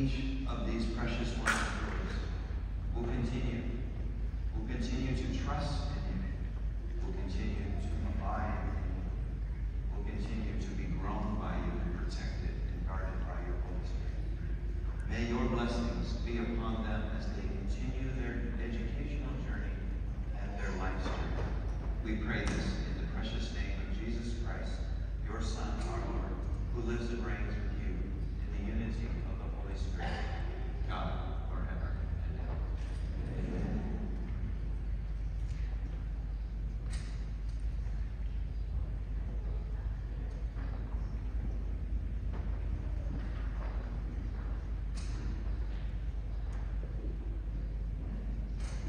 each of these precious ones of yours will continue, will continue to trust in you, will continue to abide in you, will continue to be grown by you and protected and guarded by your Holy Spirit. May your blessings be upon them as they continue their educational journey and their life's journey. We pray this in the precious name of Jesus Christ, your Son, our Lord, who lives and reigns with you in the unity of Spirit, God, forever and ever. Amen.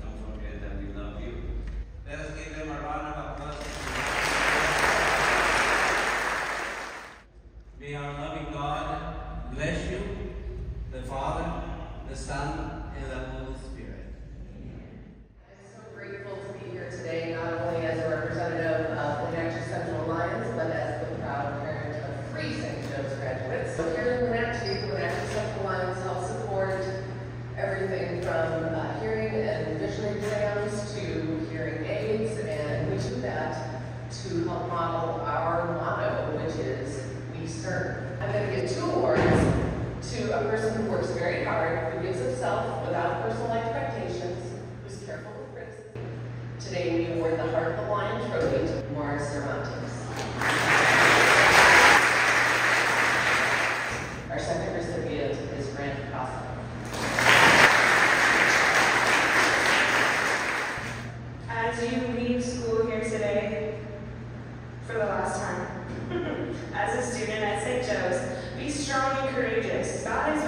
Don't forget that we love you. Let us give them a round of applause. May our loving God bless you, the Father, the Son, and the Holy Spirit. As a student at St. Joe's, be strong and courageous. God is